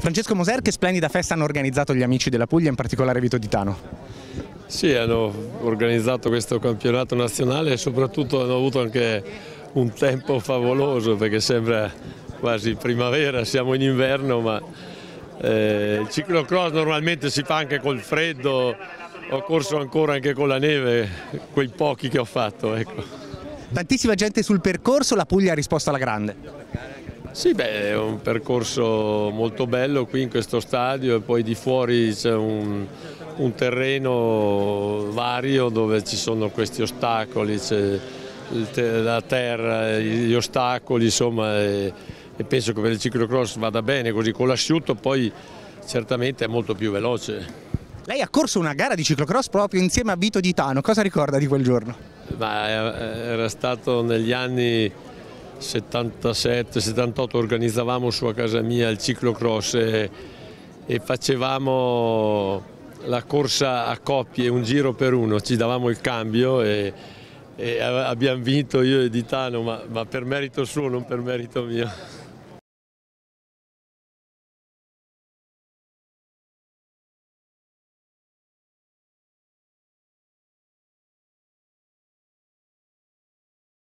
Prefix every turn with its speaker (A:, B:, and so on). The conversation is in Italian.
A: Francesco Moser, che splendida festa hanno organizzato gli amici della Puglia, in particolare Vito Di Tano?
B: Sì, hanno organizzato questo campionato nazionale e soprattutto hanno avuto anche un tempo favoloso perché sembra quasi primavera, siamo in inverno ma eh, il ciclocross normalmente si fa anche col freddo, ho corso ancora anche con la neve, quei pochi che ho fatto. Ecco.
A: Tantissima gente sul percorso, la Puglia ha risposto alla grande.
B: Sì, beh, è un percorso molto bello qui in questo stadio e poi di fuori c'è un, un, terreno vario dove ci sono questi ostacoli, c'è la terra, gli ostacoli, insomma, e, e penso che per il ciclocross vada bene così, con l'asciutto poi certamente è molto più veloce.
A: Lei ha corso una gara di ciclocross proprio insieme a Vito Di Tano, cosa ricorda di quel giorno?
B: Ma era stato negli anni 77-78 organizzavamo su a casa mia il ciclocross e, e facevamo la corsa a coppie, un giro per uno, ci davamo il cambio e, e abbiamo vinto io e Ditano, ma, ma per merito suo, non per merito mio.